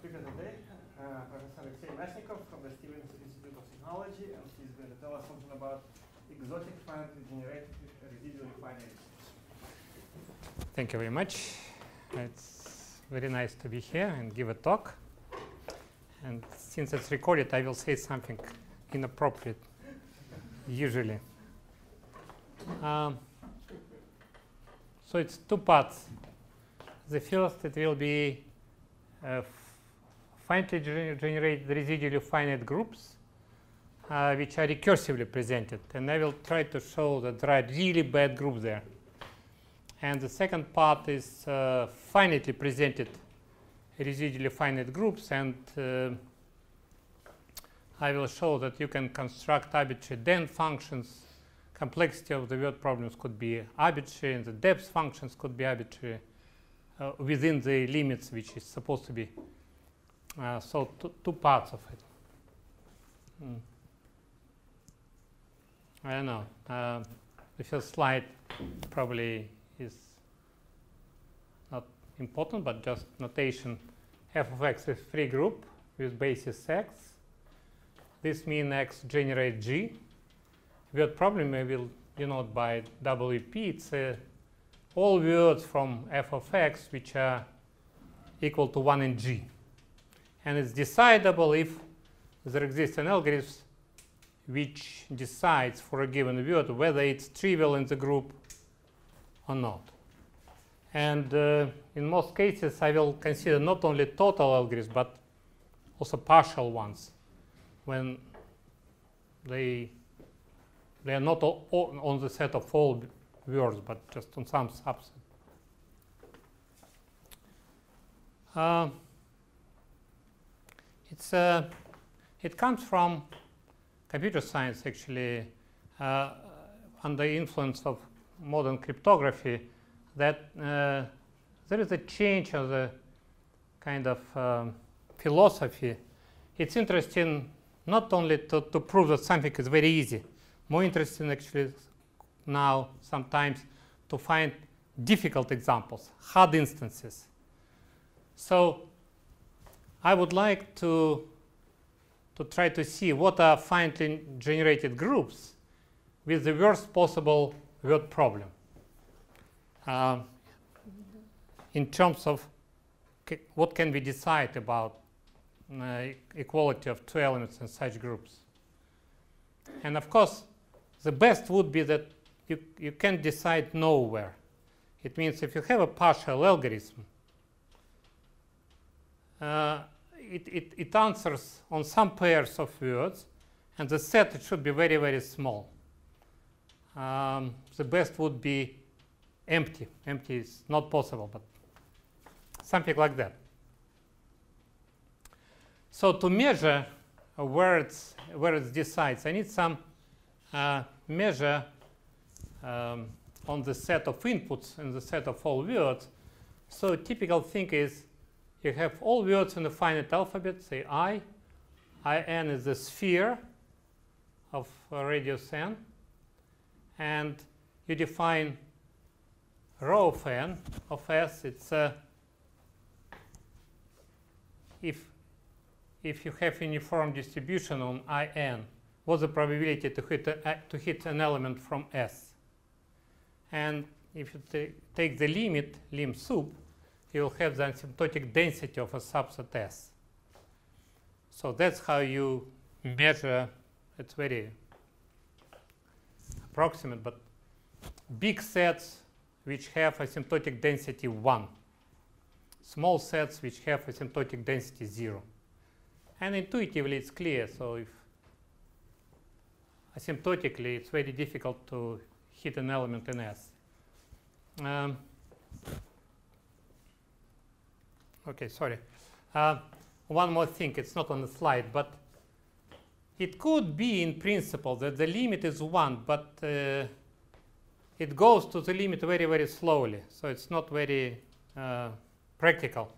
speaker today, uh, Professor from the Stevens Institute of Technology, and he's going to tell us something about exotic finitely generated residually finite. Thank you very much. It's very nice to be here and give a talk. And since it's recorded, I will say something inappropriate, usually. Um, so it's two parts. The first, it will be uh, finitely the residually finite groups, uh, which are recursively presented. And I will try to show that there are really bad groups there. And the second part is uh, finitely presented residually finite groups. And uh, I will show that you can construct arbitrary Dehn functions. Complexity of the word problems could be arbitrary, and the depth functions could be arbitrary uh, within the limits which is supposed to be. Uh, so two, two, parts of it. Mm. I don't know. Uh, the first slide probably is not important, but just notation. f of x is free group with basis x. This means x generate g. Word problem I will denote by WP. It's a all words from f of x which are equal to 1 in g. And it's decidable if there exists an algorithm which decides for a given word whether it's trivial in the group or not. And uh, in most cases, I will consider not only total algorithms, but also partial ones when they, they are not all, all on the set of all words, but just on some subset. Uh, it's, uh, it comes from computer science, actually, uh, under influence of modern cryptography, that uh, there is a change of the kind of um, philosophy. It's interesting not only to, to prove that something is very easy, more interesting actually now sometimes to find difficult examples, hard instances. So I would like to, to try to see what are finitely generated groups with the worst possible word problem uh, in terms of what can we decide about uh, equality of two elements in such groups. And of course, the best would be that you, you can decide nowhere. It means if you have a partial algorithm, it, it, it answers on some pairs of words, and the set it should be very, very small. Um, the best would be empty. Empty is not possible, but something like that. So to measure where, it's, where it decides, I need some uh, measure um, on the set of inputs and the set of all words. So typical thing is you have all words in the finite alphabet, say i. in is the sphere of radius n. And you define rho of n of s. It's uh, if if you have uniform distribution on in, what's the probability to hit a, to hit an element from S? And if you take the limit, lim sub, you will have the asymptotic density of a subset S. So that's how you measure, it's very approximate, but big sets which have asymptotic density 1, small sets which have asymptotic density 0. And intuitively it's clear, so if asymptotically it's very difficult to hit an element in S. Um, okay, sorry. Uh, one more thing, it's not on the slide, but it could be in principle that the limit is 1, but uh, it goes to the limit very, very slowly. So it's not very uh, practical.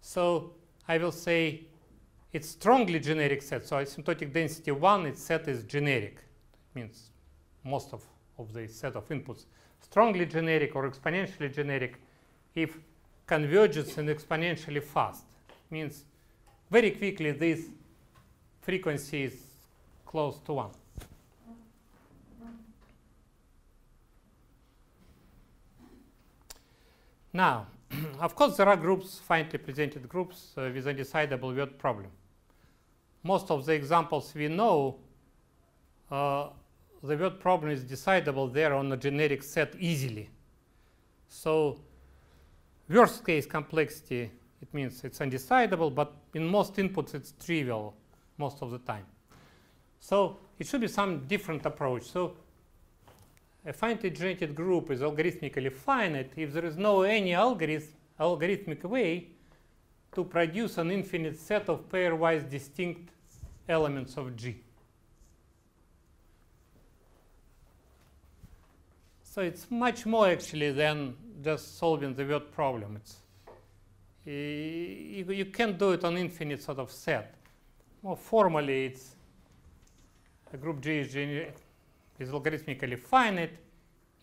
So I will say it's strongly generic set. So asymptotic density 1, its set is generic. It means most of of the set of inputs. Strongly generic or exponentially generic if converges and exponentially fast. Means very quickly this frequency is close to 1. Now, of course, there are groups, finitely presented groups uh, with undecidable word problem. Most of the examples we know, uh, the word problem is decidable there on a generic set easily. So worst case complexity, it means it's undecidable, but in most inputs it's trivial most of the time. So it should be some different approach. So a finitely generated group is algorithmically finite if there is no any algorithm, algorithmic way to produce an infinite set of pairwise distinct elements of G. So it's much more actually than just solving the word problem. It's, you, you can't do it on infinite sort of set. More formally, it's a group G is, is algorithmically finite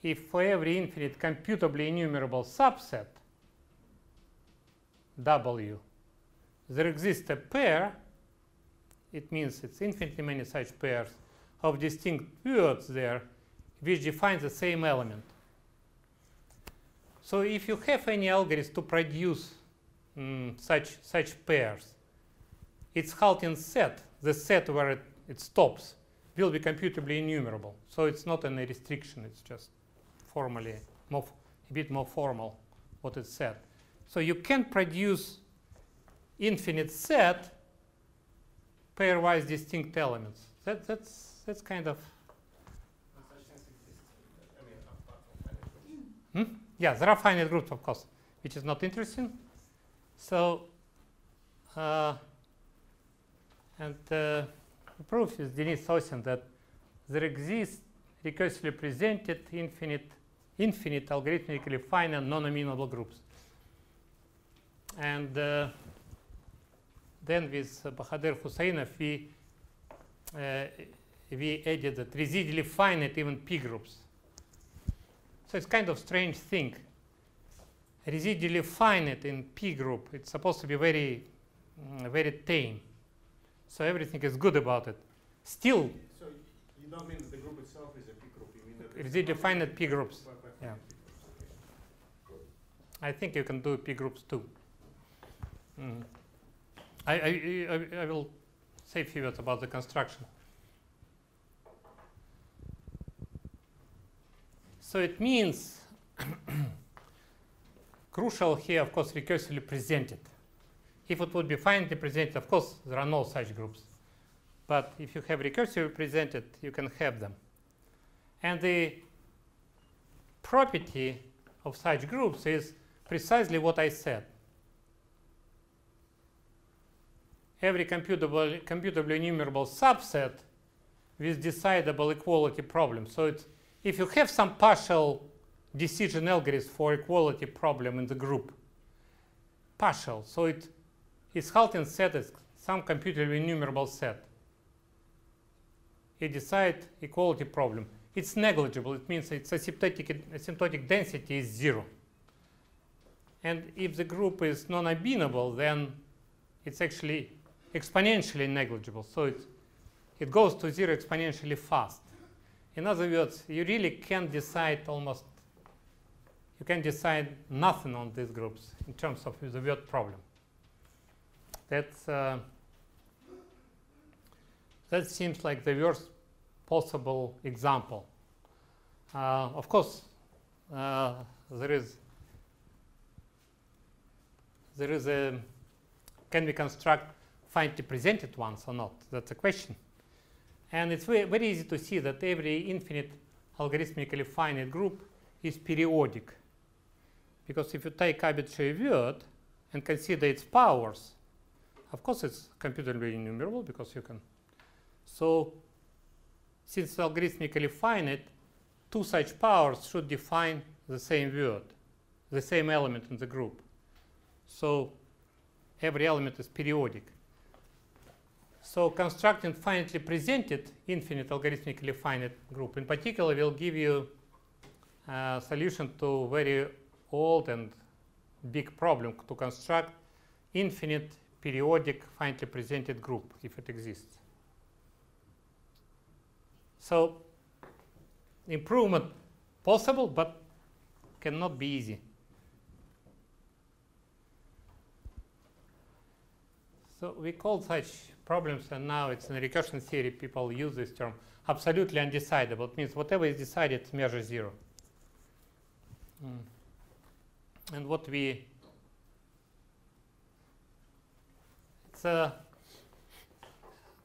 if for every infinite computably enumerable subset W there exists a pair, it means it's infinitely many such pairs of distinct words there which define the same element. So if you have any algorithm to produce um, such, such pairs, its halting set, the set where it, it stops, will be computably enumerable. So it's not any restriction, it's just formally more, a bit more formal what it said. So you can produce infinite set pairwise distinct elements. That, that's, that's kind of Hmm? Yeah, there are finite groups, of course, which is not interesting. So, uh, and uh, the proof is Denis Osin that there exists recursively presented infinite, infinite algorithmically finite non-amenable groups. And uh, then with Bakhadyr Khoussainov, we, uh, we added that residually finite even p groups. So it's kind of strange thing. Residually finite in P group, it's supposed to be very, mm, very tame. So everything is good about it. Still. So you don't mean that the group itself is a P group. You mean that residually finite P groups. Yeah. I think you can do P groups too. Mm. I, I, I, I will say a few words about the construction. So it means crucial here, of course, recursively presented. If it would be finitely presented, of course, there are no such groups. But if you have recursively presented, you can have them. And the property of such groups is precisely what I said. Every computable, computably enumerable subset with decidable equality problem. So it's if you have some partial decision algorithm for equality problem in the group, partial, so it its halting set is some computably enumerable set. It decide equality problem. It's negligible. It means its asymptotic, asymptotic density is zero. And if the group is non-amenable, then it's actually exponentially negligible. So it, it goes to zero exponentially fast. In other words, you really can't decide almost, you can decide nothing on these groups in terms of the word problem. That's, uh, that seems like the worst possible example. Uh, of course, uh, there is there is a can we construct finitely presented ones or not? That's a question. And it's very, easy to see that every infinite algorithmically finite group is periodic. Because if you take arbitrary word and consider its powers, of course it's computably enumerable because you can. So since algorithmically finite, two such powers should define the same word, the same element in the group. So every element is periodic. So constructing finitely presented infinite algorithmically finite group in particular will give you a solution to very old and big problem to construct infinite periodic finitely presented group if it exists. So improvement possible, but cannot be easy. So we call such problems, and now it's in recursion theory, people use this term, absolutely undecidable. It means whatever is decided, measure zero. Mm. And what we, it's, uh,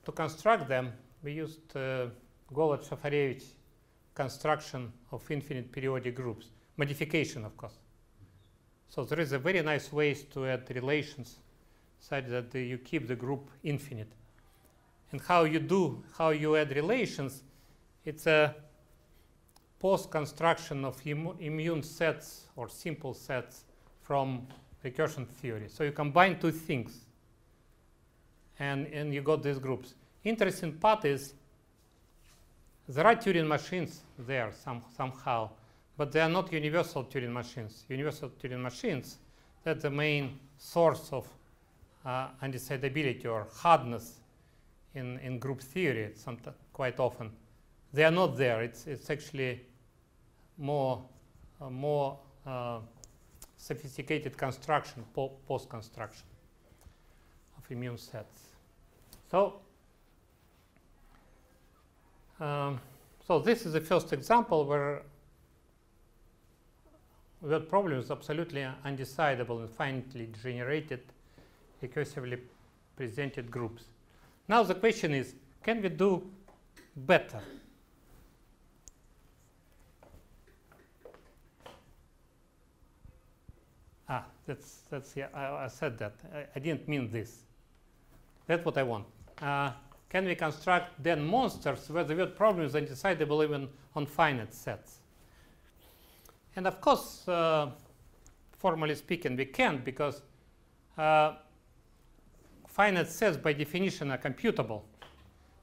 to construct them, we used uh, Golod-Shafarevich construction of infinite periodic groups, modification, of course. So there is a very nice ways to add relations such that you keep the group infinite. And how you do, how you add relations, it's a post-construction of Im immune sets or simple sets from recursion theory. So you combine two things and, and you got these groups. Interesting part is there are Turing machines there some, somehow, but they are not universal Turing machines. Universal Turing machines, that's the main source of uh, undecidability or hardness in, in group theory quite often. They are not there. It's, it's actually more, uh, more uh, sophisticated construction, po post-construction of immune sets. So, um, so this is the first example where that problem is absolutely undecidable and finitely generated recursively presented groups. Now the question is, can we do better? Ah, that's, that's yeah, I, I said that. I, I, didn't mean this. That's what I want. Uh, can we construct Dehn monsters where the word problem is undecidable even on finite sets? And of course, uh, formally speaking, we can't because uh, finite sets by definition are computable.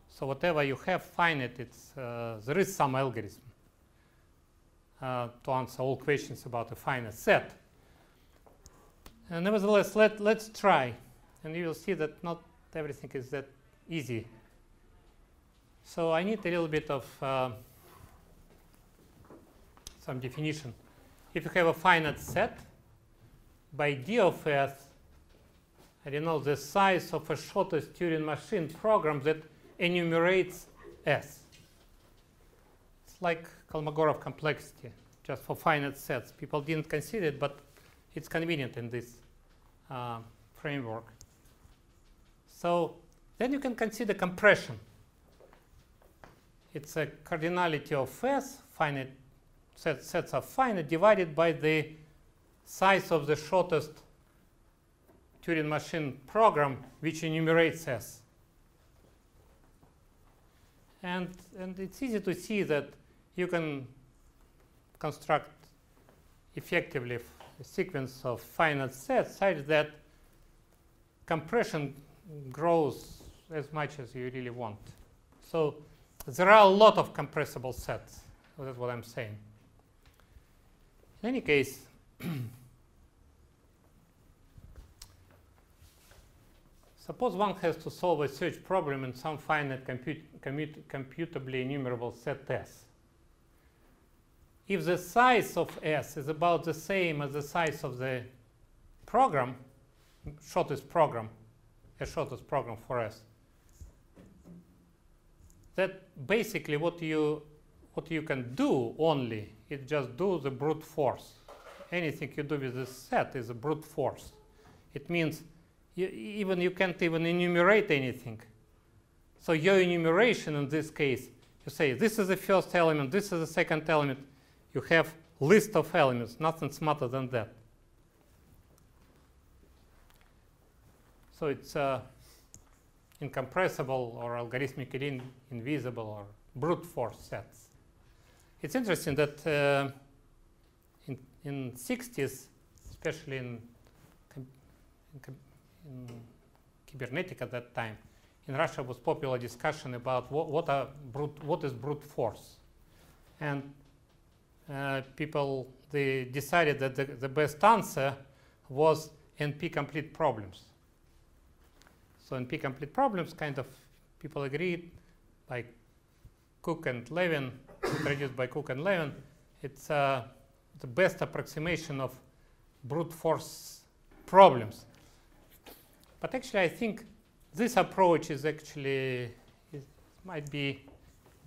So whatever you have finite, it's, uh, there is some algorithm uh, to answer all questions about a finite set. And nevertheless, let, let's try. And you will see that not everything is that easy. So I need a little bit of uh, some definition. If you have a finite set, by d of s, I don't know, the size of a shortest Turing machine program that enumerates S. It's like Kolmogorov complexity, just for finite sets. People didn't consider it, but it's convenient in this uh, framework. So then you can consider compression. It's a cardinality of S, finite set, sets are finite, divided by the size of the shortest Turing machine program which enumerates S. And, and it's easy to see that you can construct effectively a sequence of finite sets such that compression grows as much as you really want. So there are a lot of compressible sets. That's what I'm saying. In any case, Suppose one has to solve a search problem in some finite comput computably enumerable set S. If the size of S is about the same as the size of the program, shortest program, a shortest program for S, that basically what you what you can do only is just do the brute force. Anything you do with this set is a brute force. It means you, even you can't even enumerate anything. So your enumeration in this case, you say this is the first element, this is the second element. You have list of elements, nothing smarter than that. So it's uh, incompressible or algorithmically in invisible or brute force sets. It's interesting that uh, in, in 60s, especially in, in in Kybernetic at that time, in Russia was popular discussion about what, what, are brute, what is brute force. And uh, people, they decided that the, the best answer was NP-complete problems. So in NP-complete problems, kind of people agreed by Cook and Levin, introduced by Cook and Levin, it's uh, the best approximation of brute force problems. But actually, I think this approach is actually is, might be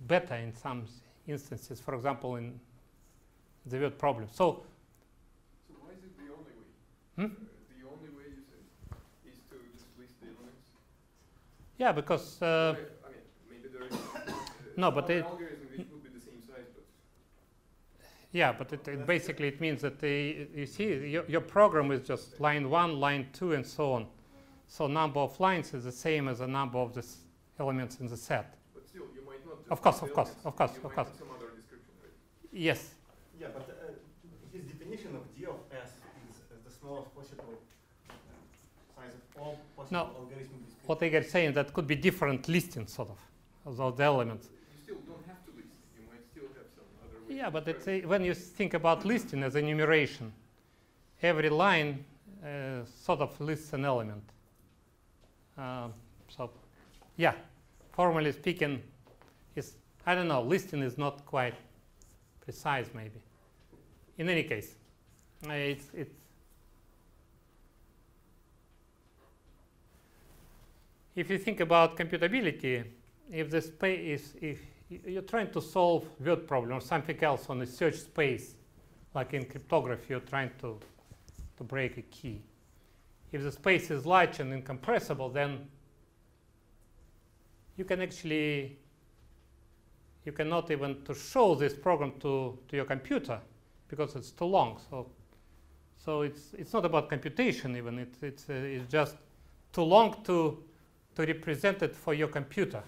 better in some instances. For example, in the word problem. So, So why is it the only way? Hmm? Uh, the only way you said is to just list the elements? yeah, because uh, Why- I mean, maybe there is uh, No, but it- algorithm which be the same size, but yeah, but it, it basically it means that the, you see your, your program is just line one, line two, and so on. So number of lines is the same as the number of the elements in the set. but still you might not. Of course, of course, of course, you of course. some other description, right? Yes. Yeah, but uh, his definition of d of s is as the smallest possible uh, size of all possible No. algorithmic descriptions. What they get saying that could be different listings, sort of, of those elements. You still don't have to list. You might still have some other way. Yeah, but it's a, when you think about listing as enumeration, every line uh, sort of lists an element. Um, so, yeah, formally speaking, is I don't know. Listing is not quite precise, maybe. In any case, it's it's. If you think about computability, if the space is if you're trying to solve word problem or something else on a search space, like in cryptography, you're trying to, to break a key. If the space is large and incompressible, then you can actually, you cannot even to show this program to, to your computer because it's too long. So, so it's, it's not about computation even, it, it's, uh, it's just too long to, to represent it for your computer.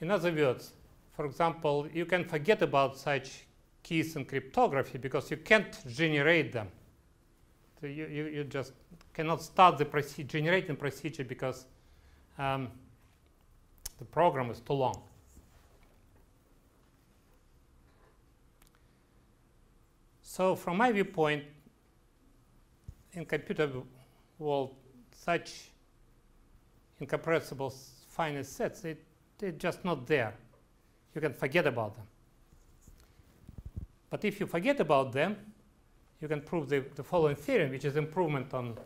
In other words, for example, you can forget about such keys in cryptography because you can't generate them. So you, you, you just cannot start the proce- generating procedure because um, the program is too long. So from my viewpoint, in computer world, such incompressible finite sets, it, they're just not there. You can forget about them. But if you forget about them, you can prove the, the following theorem, which is improvement on.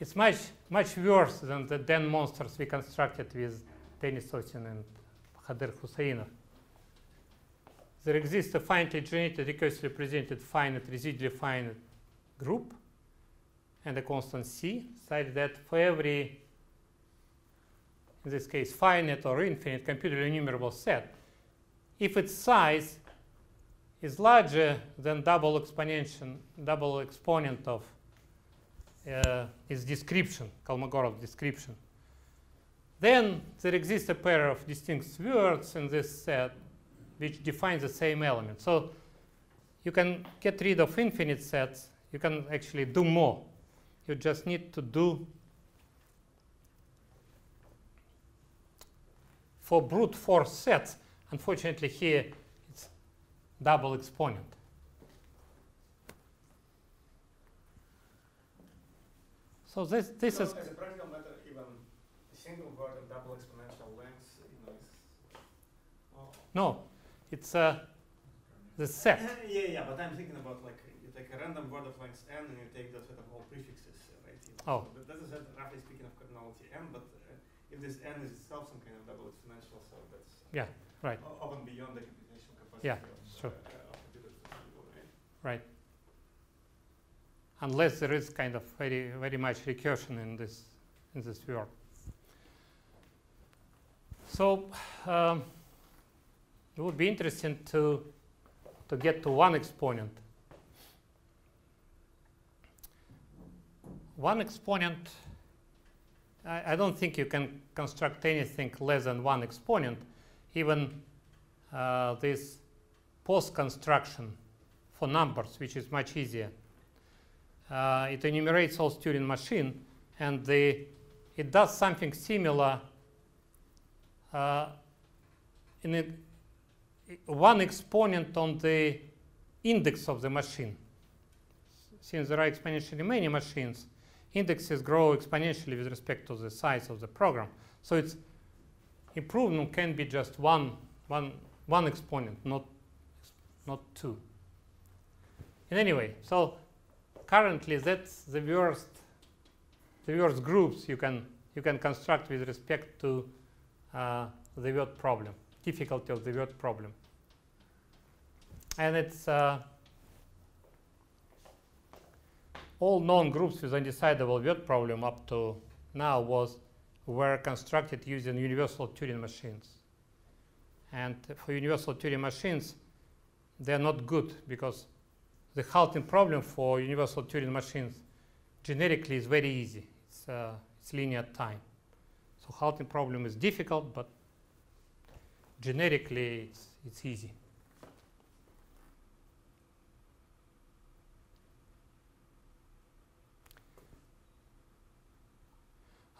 It's much, much worse than the Dehn monsters we constructed with Denis Osin and Khader Khoussainov. There exists a finitely generated, recursively represented finite, residually finite group and a constant c, such that for every, in this case, finite or infinite computably enumerable set, if its size is larger than double exponential, double exponent of uh, its description, Kolmogorov description, then there exists a pair of distinct words in this set which define the same element. So you can get rid of infinite sets. You can actually do more. You just need to do for brute force sets. Unfortunately, here double exponent. So this this So is as a practical matter, even a single word of double exponential length, you know, is. Oh. no, it's uh, the set. yeah, yeah, but I'm thinking about like you take a random word of length n and you take the set of all prefixes, uh, right? You know, Oh. So that's roughly speaking, of cardinality n, but uh, if this n is itself some kind of double exponential, so that's Yeah, right. often beyond the computational capacity Yeah, sure. right? Unless there is kind of very, very much recursion in this, in this word. So um, it would be interesting to, to get to one exponent. One exponent, I, I don't think you can construct anything less than one exponent. Even uh, this post construction for numbers, which is much easier. Uh, it enumerates all Turing machine, and the, it does something similar uh, in it, one exponent on the index of the machine. since there are exponentially many machines, indexes grow exponentially with respect to the size of the program. So its improvement can be just one, one, one exponent, not, not two. And anyway, so currently that's the worst, the worst groups you can, you can construct with respect to uh, the word problem, difficulty of the word problem. And it's uh, all known groups with undecidable word problem up to now was were constructed using universal Turing machines. And for universal Turing machines, they're not good because the halting problem for universal Turing machines generically is very easy. It's, uh, it's linear time. So halting problem is difficult, but generically it's, it's easy.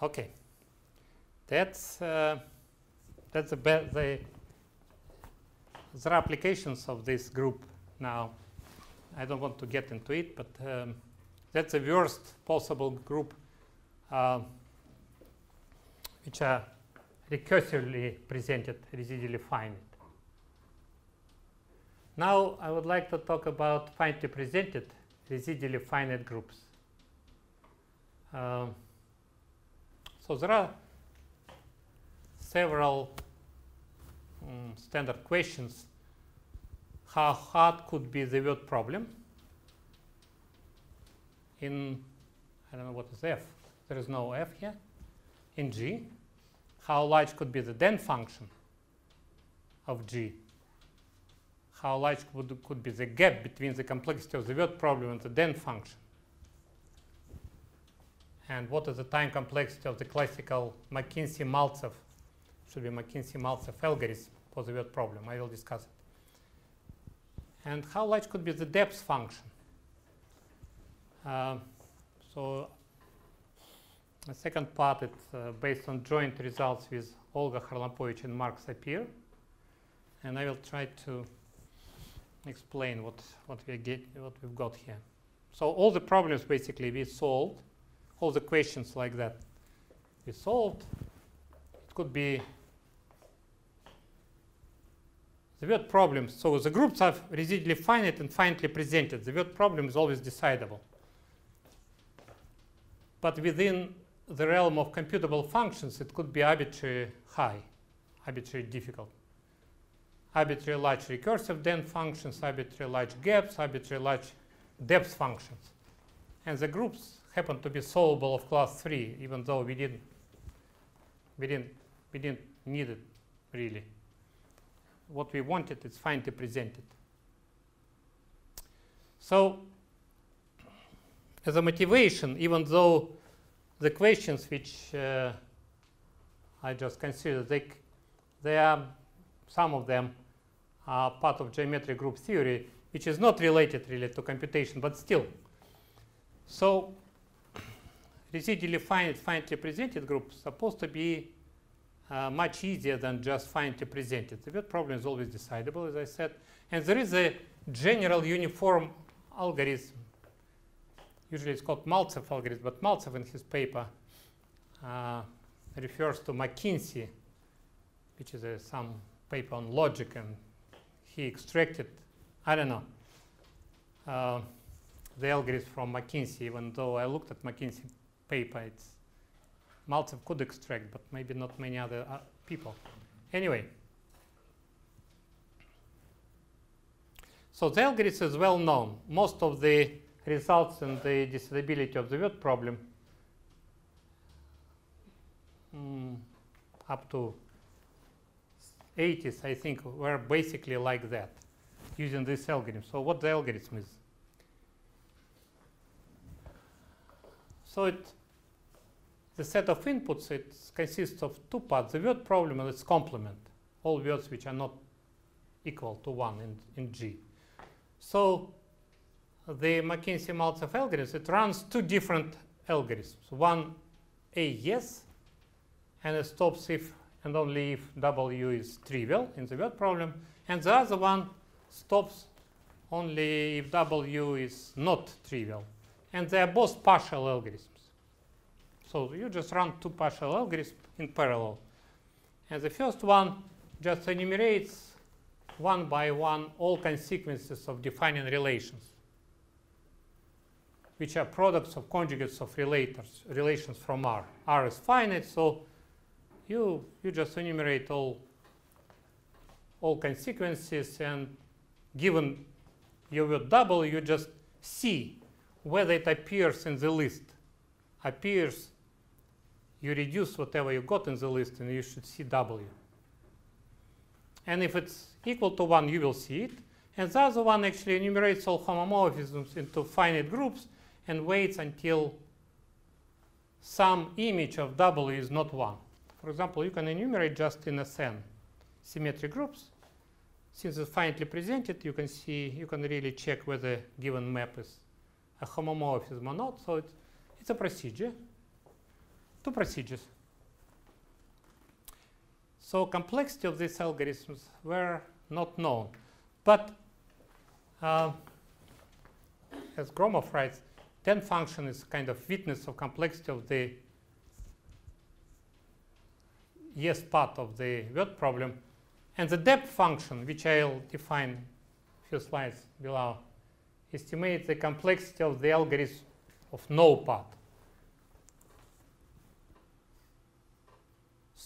Okay, that's uh, that's the, the there are applications of this group now. I don't want to get into it, but um, that's the worst possible group uh, which are recursively presented, residually finite. Now I would like to talk about finitely presented residually finite groups. Uh, so there are several um, standard questions. How hard could be the word problem? In, I don't know what is f. There is no f here. In G. How large could be the Dehn function of G? How large could, could be the gap between the complexity of the word problem and the Dehn function? and what is the time complexity of the classical McKinsey-Maltsev, should be McKinsey-Maltsev algorithm for the word problem. I will discuss it. And how large could be the depth function? Uh, so the second part is uh, based on joint results with Olga Kharlampovich and Mark Sapir. And I will try to explain what, what, we get, what we've got here. So all the problems basically we solved all the questions like that we solved. It could be the word problems. So the groups are residually finite and finitely presented. The word problem is always decidable. But within the realm of computable functions, it could be arbitrary high, arbitrary difficult. Arbitrary large recursive Dehn functions, arbitrary large gaps, arbitrary large depth functions. And the groups happen to be solvable of class 3, even though we didn't, we didn't, we didn't need it really. What we wanted is finitely presented. So, as a motivation, even though the questions which uh, I just considered, they, they are, some of them are part of geometric group theory, which is not related really to computation, but still. So residually finite, finitely presented group supposed to be uh, much easier than just finitely presented. The word problem is always decidable, as I said. And there is a general uniform algorithm. Usually it's called Maltsev algorithm, but Maltsev in his paper uh, refers to McKinsey, which is a, some paper on logic, and he extracted, I don't know, uh, the algorithm from McKinsey, even though I looked at McKinsey paper. It's Maltsev could extract, but maybe not many other uh, people. Anyway, so the algorithm is well known. Most of the results in the decidability of the word problem mm, up to 80s, I think, were basically like that, using this algorithm. So what the algorithm is? So it the set of inputs it consists of two parts, the word problem and its complement, all words which are not equal to 1 in, in G. So the McKinsey-Maltsev algorithm, it runs two different algorithms. One A yes, and it stops if and only if W is trivial in the word problem, and the other one stops only if W is not trivial and they are both partial algorithms. So you just run two partial algorithms in parallel. And the first one just enumerates one by one all consequences of defining relations, which are products of conjugates of relators, relations from R. R is finite, so you, you just enumerate all, all consequences, and given your word double, you just see whether it appears in the list. Appears, you reduce whatever you got in the list, and you should see W. And if it's equal to 1, you will see it. And the other one actually enumerates all homomorphisms into finite groups and waits until some image of W is not 1. For example, you can enumerate just in SN symmetric groups. Since it's finitely presented, you can see, you can really check whether a given map is a homomorphism or not. So it's, it's a procedure, two procedures. So complexity of these algorithms were not known. But uh, as Gromov writes, Dehn function is kind of witness of complexity of the yes part of the word problem. And the depth function, which I'll define a few slides below, estimates the complexity of the algorithm of no part.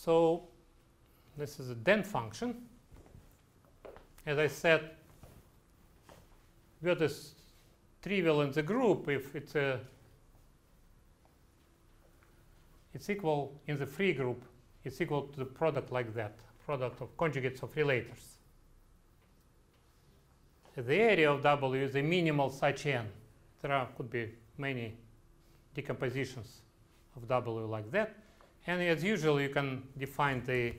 So this is a Dehn function. As I said, what is trivial in the group if it's a it's equal in the free group, it's equal to the product like that, product of conjugates of relators. The area of W is a minimal such n. There are, could be many decompositions of W like that. And as usual, you can define the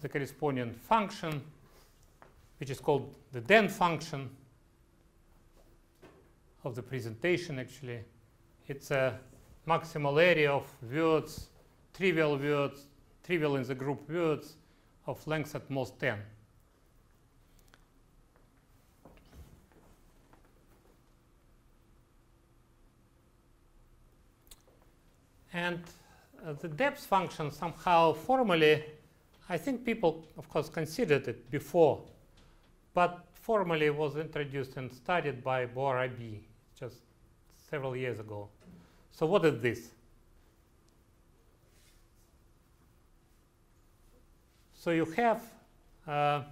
the corresponding function, which is called the Dehn function of the presentation actually. It's a maximal area of words, trivial words, trivial in the group words of length at most 10. And the depth function somehow formally I think people, of course, considered it before, but formally was introduced and studied by Bou-Rabee just several years ago. So what is this? So you have uh,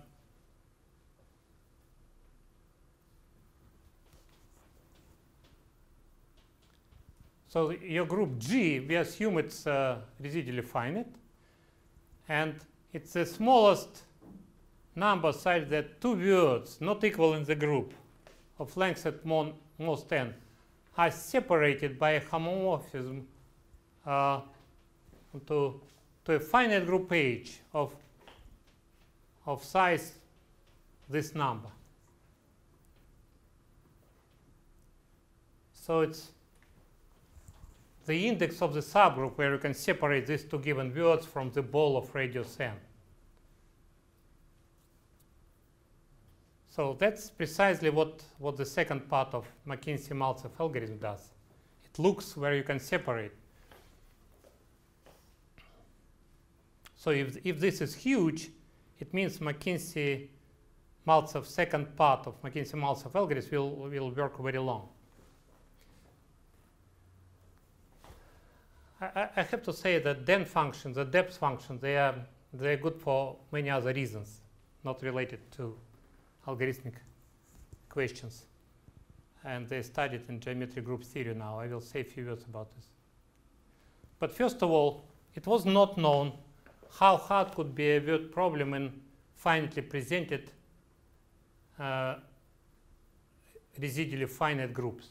so your group G, we assume it's uh, residually finite, and it's the smallest number such that two words not equal in the group of length at mon, most n are separated by a homomorphism uh, to, to a finite group H of, of size this number. So it's the index of the subgroup where you can separate these two given words from the ball of radius n. So that's precisely what, what the second part of McKinsey-Maltsev algorithm does. It looks where you can separate. So if, if this is huge, it means McKinsey-Maltsev second part of McKinsey-Maltsev algorithm will, will work very long. I, I, have to say that Dehn functions, the depth functions, they are they are good for many other reasons, not related to algorithmic questions. And they studied in geometry group theory now. I will say a few words about this. But first of all, it was not known how hard could be a word problem in finitely presented uh, residually finite groups.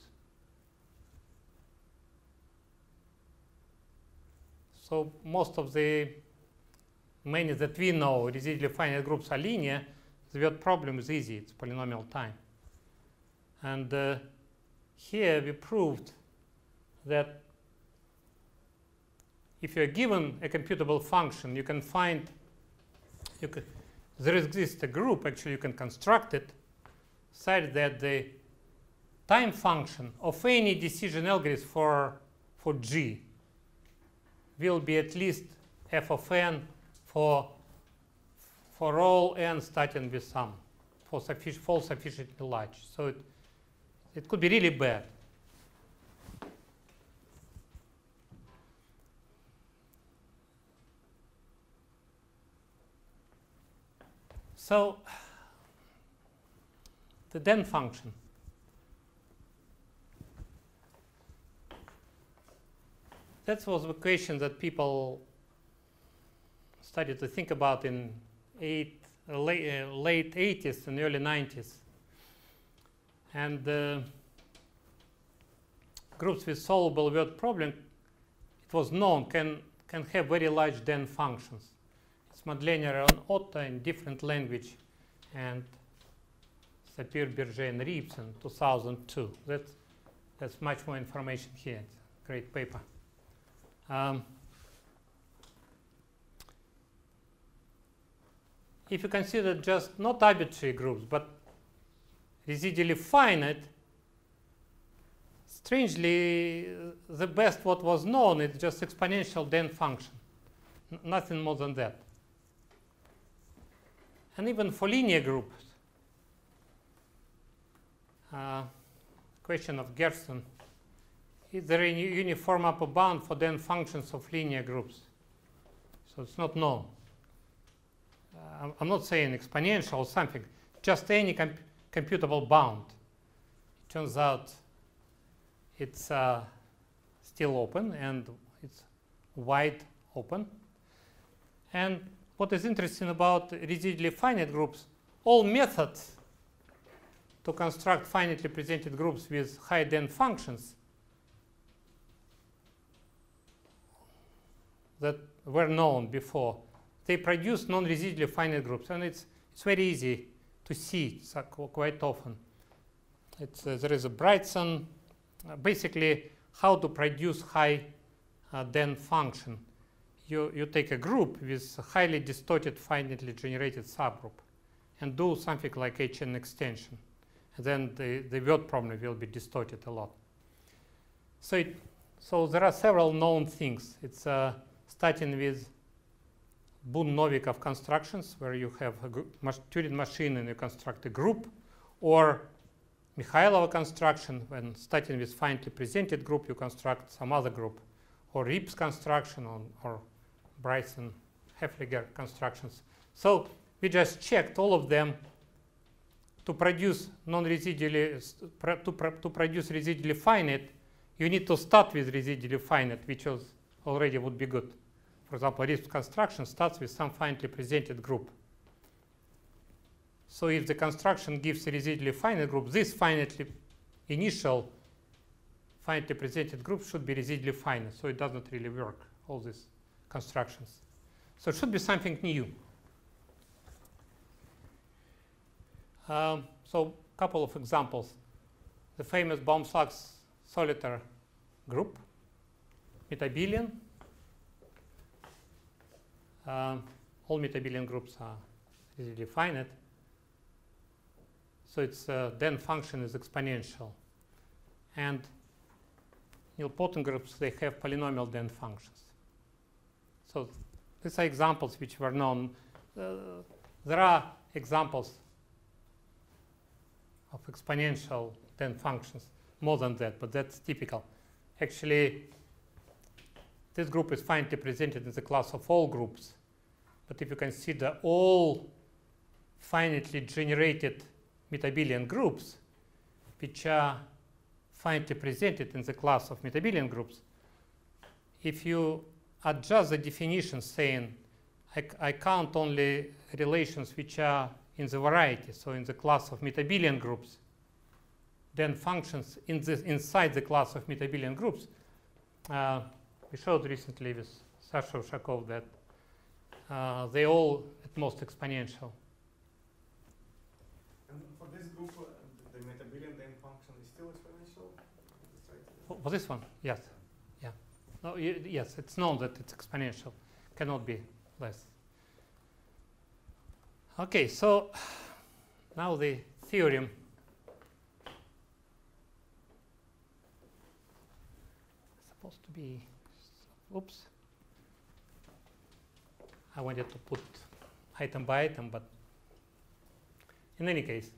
So most of the many that we know residually finite groups are linear. The word problem is easy. It's polynomial time. And uh, here we proved that if you're given a computable function, you can find, you could, there exists a group, actually you can construct it such that the time function of any decision algorithm for, for G will be at least f of n for, for all n starting with some, for, sufficient, for sufficiently large. So it, it could be really bad. So the Dehn function. That was the question that people started to think about in eight, uh, late, uh, late 80s and early 90s. And uh, groups with solvable word problem, it was known, can, can have very large Dehn functions. It's Madlener and Otto in different language and Sapir, Birget, and Rips in 2002. That's, that's much more information here. Great paper. Um, if you consider just not arbitrary groups, but residually finite, strangely, the best what was known is just exponential Dehn function. Nothing more than that. And even for linear groups, uh, question of Gersten, is there a uniform upper bound for Dehn functions of linear groups? So it's not known. Uh, I'm not saying exponential or something, just any comp computable bound. It turns out it's uh, still open and it's wide open. And what is interesting about residually finite groups, all methods to construct finitely presented groups with high Dehn functions that were known before, they produce non-residually finite groups. And it's, it's very easy to see so quite often. It's, uh, there is a Bridson, uh, basically how to produce high uh, Dehn function you, you take a group with a highly distorted finitely generated subgroup and do something like HNN extension. And then the, the word problem will be distorted a lot. So, it, so there are several known things. It's uh, starting with Boone-Novikov constructions, where you have a Turing machine and you construct a group, or Mikhailova construction, when starting with finitely presented group, you construct some other group, or Rips construction, or, or Bridson Haefliger constructions. So we just checked all of them to produce non-residually to, to produce residually finite. You need to start with residually finite, which was already would be good. For example, Rips construction starts with some finitely presented group. So if the construction gives a residually finite group, this finitely initial finitely presented group should be residually finite, so it doesn't really work, all these constructions. So it should be something new. Um, so a couple of examples. The famous Baum-Sachs solitaire group, metabelian. Um, all metabelian groups are easily finite. So its uh, Dehn function is exponential. And nilpotent groups, they have polynomial Dehn functions. So these are examples which were known. Uh, there are examples of exponential Dehn functions, more than that, but that's typical. Actually, this group is finally presented in the class of all groups. But if you consider all finitely generated metabelian groups, which are finitely presented in the class of metabelian groups, if you adjust the definition saying I, I count only relations which are in the variety, so in the class of metabelian groups, Dehn functions in the, inside the class of metabelian groups. Uh, we showed recently with Sasha Ushakov that uh, they all at most exponential. And for this group, uh, the metabelian Dehn function is still exponential? For this one, yes. Yeah. No, yes, it's known that it's exponential. Cannot be less. Okay, so now the theorem. Supposed to be, oops. I wanted to put item by item, but in any case.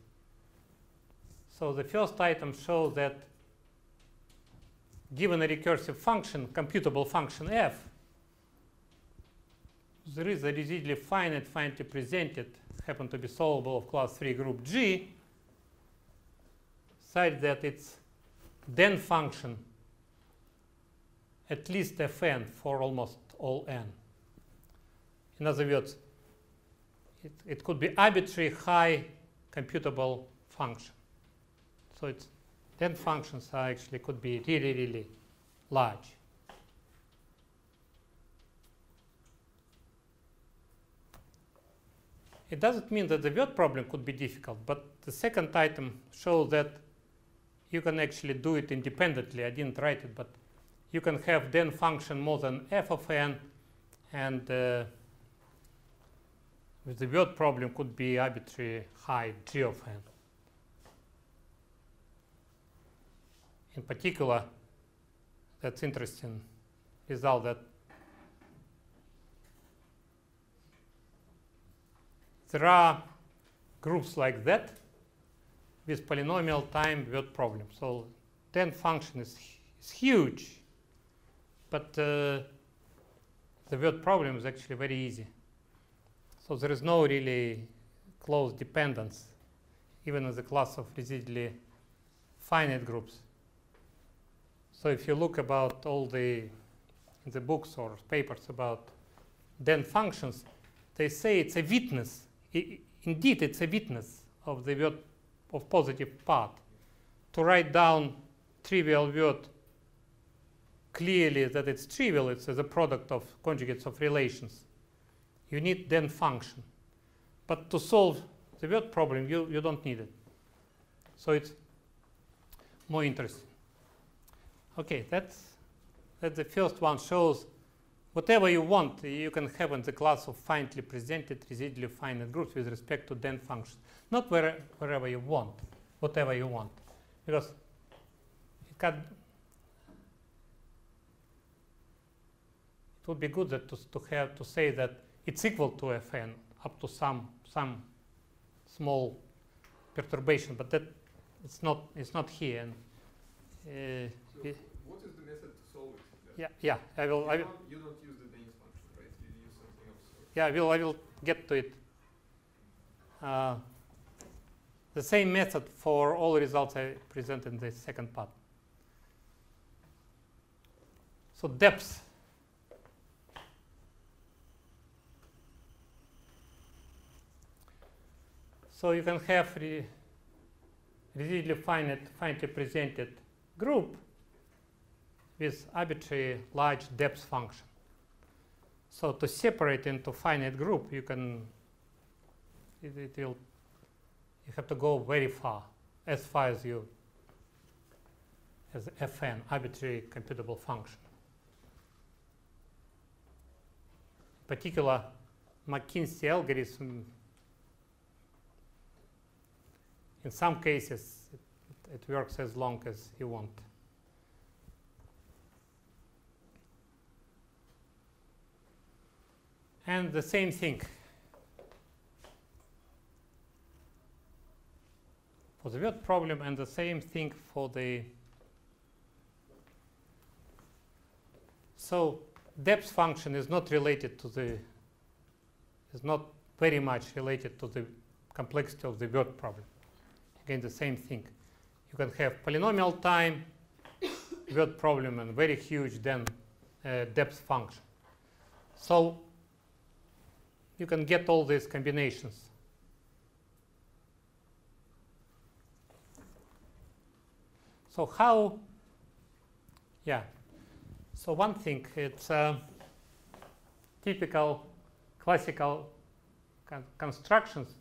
So the first item shows that given a recursive function, computable function f, there is a residually finite, finitely presented, happen to be solvable of class 3 group G, such that its Dehn function at least fn for almost all n. In other words, it, it could be arbitrary high computable function. So its Dehn functions are actually could be really, really large. It doesn't mean that the word problem could be difficult, but the second item shows that you can actually do it independently. I didn't write it, but you can have Dehn function more than f of n, and uh, the word problem could be arbitrary high g of n. In particular, that's interesting result that there are groups like that with polynomial time word problem. So Dehn function is, is huge, but uh, the word problem is actually very easy. So there is no really close dependence, even in the class of residually finite groups. So if you look about all the the books or papers about Dehn functions, they say it's a witness. I, indeed, it's a witness of the word of positive part. To write down trivial word clearly that it's trivial, it's the product of conjugates of relations. You need Dehn function. But to solve the word problem, you, you don't need it. So it's more interesting. Okay, that's, that's the first one shows whatever you want, you can have in the class of finitely presented residually finite groups with respect to Dehn functions. Not where, wherever you want, whatever you want. Because it can it would be good that to, to have to say that it's equal to fn up to some some small perturbation, but that it's not it's not here. And, uh, So what is the method to solve it? yeah, yeah, I will. You, I will don't, you don't use the Danish function, right? You use something else. yeah, I will. I will get to it. Uh, the same method for all results I present in the second part. So depth. So you can have re residually finite, finitely presented group with arbitrary large depth function. So to separate into finite group, you can it, it will you have to go very far, as far as you as fn arbitrary computable function. In particular, McKinsey algorithm. In some cases, it, it works as long as you want. And the same thing for the word problem and the same thing for the so depth function is not related to the is not very much related to the complexity of the word problem again the same thing. You can have polynomial time word problem and very huge then uh, depth function. So you can get all these combinations. So how, yeah. So one thing, it's typical classical con constructions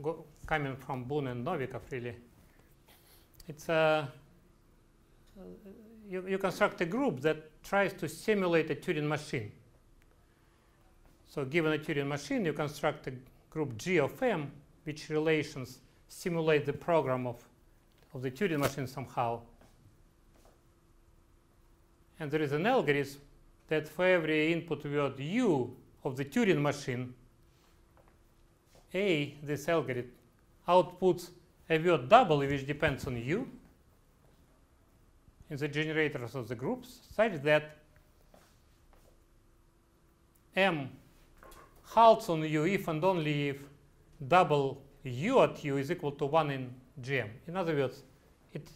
go, coming from Boone and Novikov really. It's a, you, you construct a group that tries to simulate a Turing machine. So given a Turing machine, you construct a group G of M, which relations simulate the program of of the Turing machine somehow. And there is an algorithm that for every input word u of the Turing machine, A, this algorithm, outputs a word W which depends on u in the generators of the groups such that M halts on u if and only if double u at u is equal to 1 in GM. In other words, it,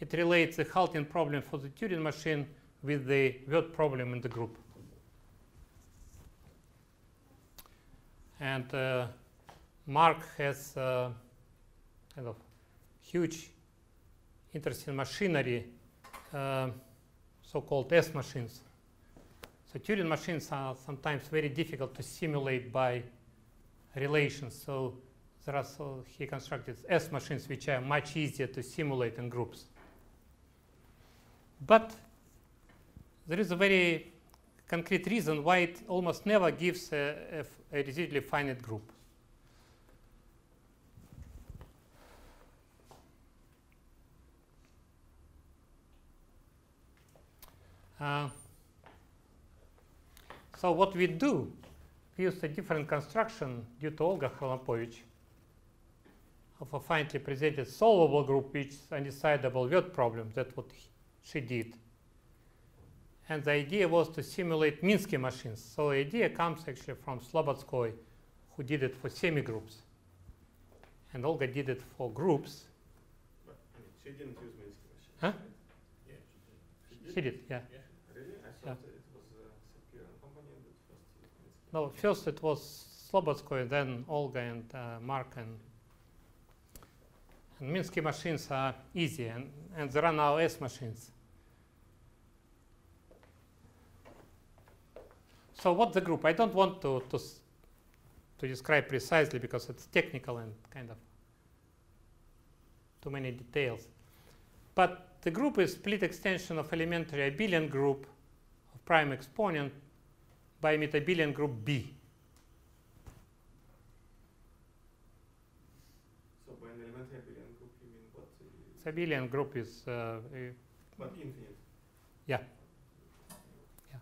it relates the halting problem for the Turing machine with the word problem in the group. And uh, Mark has uh, kind of huge interesting machinery, uh, so-called S machines. So Turing machines are sometimes very difficult to simulate by relations. So there are so he constructed S machines which are much easier to simulate in groups. But there is a very concrete reason why it almost never gives a, a, a residually finite group. Uh, so what we do, we use a different construction due to Olga Kharlampovich of a finitely presented solvable group which is undecidable word problem. That's what he, she did. And the idea was to simulate Minsky machines. So the idea comes actually from Slobodskoy, who did it for semi-groups. And Olga did it for groups. But I mean, she didn't use Minsky machines. Huh? Yeah, she did. She did, yeah. Really? Yeah. it was uh, company that first. No, first it was Slobodskoy, then Olga and uh, Mark and and Minsky machines are easy, and, and there are now S machines. So what's the group? I don't want to, to, to describe precisely because it's technical and kind of too many details. But the group is split extension of elementary abelian group prime exponent by metabelian group B. So by an elementary abelian group, you mean what? uh, So abelian group is uh, uh, But infinite. Yeah. Yeah.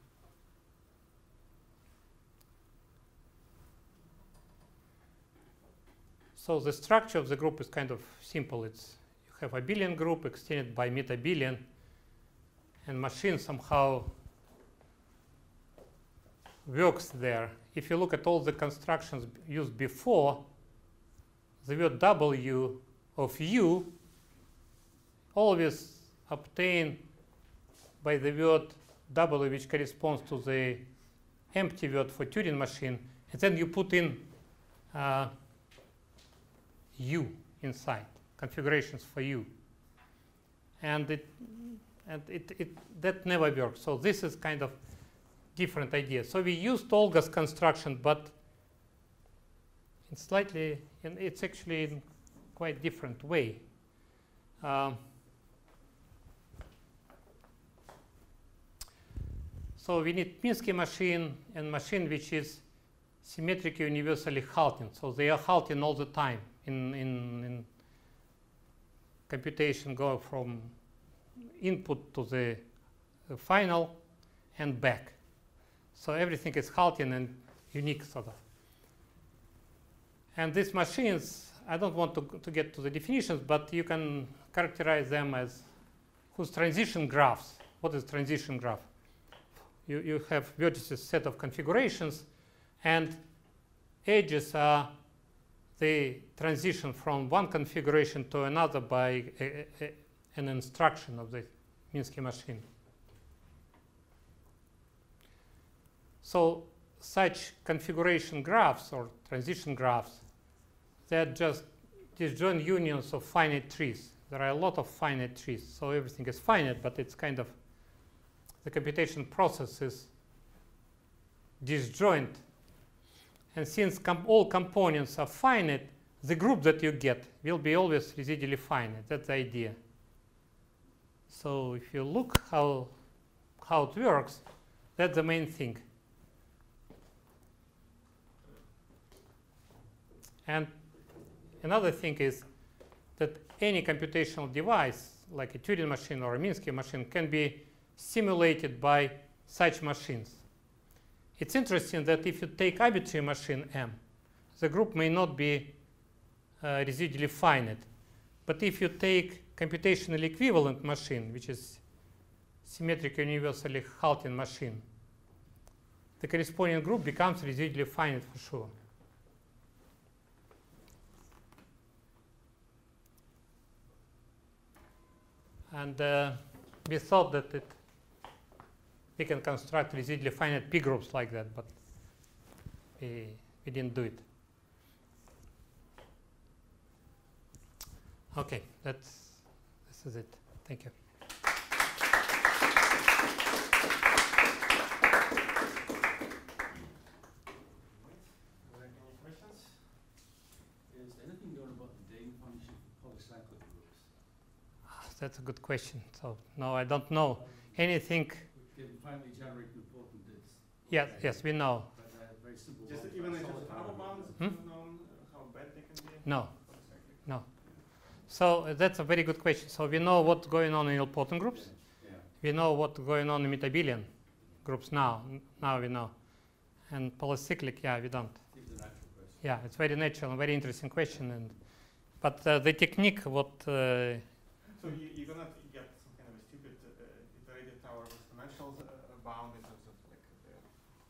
So the structure of the group is kind of simple. It's you have a abelian group extended by metabelian, and machine somehow works there. If you look at all the constructions used before, the word W of U always obtained by the word W, which corresponds to the empty word for Turing machine, and then you put in uh, U inside, configurations for U. And it, and it, it, that never works. So this is kind of different idea. So we used Olga's construction, but in slightly, and it's actually in quite different way. Um, So we need Minsky machine and machine which is symmetrically universally halting. So they are halting all the time in, in, in computation go from input to the final and back. So everything is halting and unique sort of. And these machines, I don't want to, to get to the definitions, but you can characterize them as whose transition graphs. What is transition graph? you, you have vertices set of configurations and edges are the transition from one configuration to another by a, a, an instruction of the Minsky machine. So such configuration graphs or transition graphs, they're just disjoint unions of finite trees. There are a lot of finite trees, so everything is finite, but it's kind of the computation process is disjoint. And since com all components are finite, the group that you get will be always residually finite. That's the idea. So if you look how, how it works, that's the main thing. And another thing is that any computational device, like a Turing machine or a Minsky machine, can be simulated by such machines. It's interesting that if you take arbitrary machine M, the group may not be uh, residually finite. But if you take computationally equivalent machine, which is symmetric universally halting machine, the corresponding group becomes residually finite for sure. And uh, we thought that it, we can construct residually finite p groups like that, but we, we didn't do it. Okay, that's this is it. Thank you. Are there any questions? Is anything known about the Dehn function for polycyclic groups? Ah, That's a good question. So no, I don't know anything. We can finally generate important bits. Yes, yes, we know. But uh, very simple. Just even like if it's power power bound, groups. do Hmm? you know uh, how bad they can be? No, for no. So uh, that's a very good question. So we know what's going on in nilpotent groups. Yeah, We know what's going on in metabelian groups now. N- Now we know. And polycyclic, yeah, we don't. yeah. It's a question. Yeah, it's very natural and very interesting question. And but uh, the technique, what uh, So you, you're gonna get some kind of a stupid uh, iterative tower with dimensionals uh, bound in terms of like the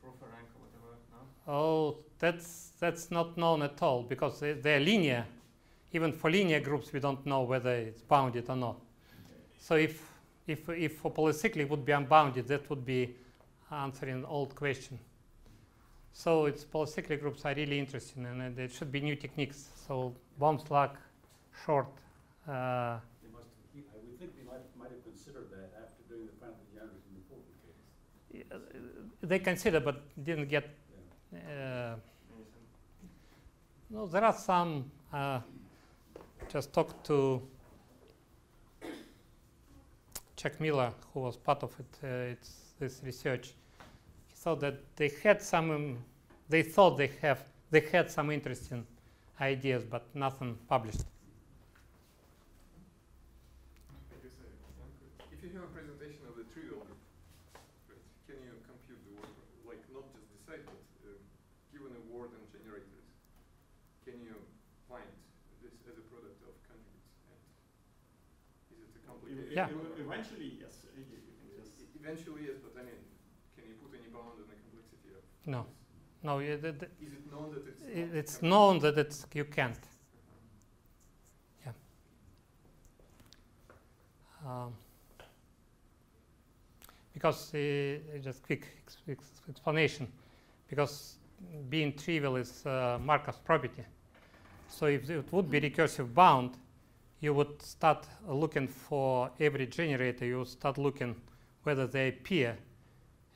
proof rank or whatever, no? Oh, that's that's not known at all because they, they're linear. Even for linear groups, we don't know whether it's bounded or not. So if if if for polycyclic would be unbounded, that would be answering an old question. So it's polycyclic groups are really interesting, and uh, there should be new techniques. So Baumslag, short. Uh, They must have, he- I would think they might, might have considered that after doing the finally generating important case. They consider, but didn't get. Uh, No, there are some. Uh, just talked to Chuck Miller, who was part of it. Uh, it's this research. He thought that they had some. Um, they thought they have. They had some interesting ideas, but nothing published. Thank you, sir. If you have a presentation of the trivial group, right, can you compute the word, like not just decide, but um, given a word and generators, can you find this as a product of conjugates? And is it a complicated? Yeah. Eventually, yes. You, you can just. Eventually, yes, but I mean, can you put any bound on the complexity of No. this? No, yeah, th- th- Is it known that it's it's com- known that it's you can't. Um, because uh, just quick ex- ex- explanation, because being trivial is uh, Markov property. So if it would be recursive bound, you would start looking for every generator. You would start looking whether they appear,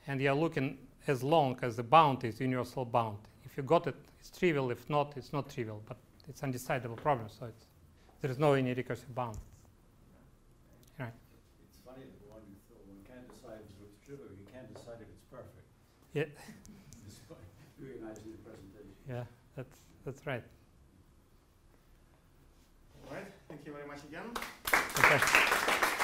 and you are looking as long as the bound is universal bound. If you got it, it's trivial. If not, it's not trivial. But it's undecidable problem. So it's, there is no any recursive bound. It's funny that one, one can't decide if it's trivial, you can't decide if it's perfect. Yeah. Despite very the presentation. Yeah, that's that's right. Right. Thank you very much again. Okay.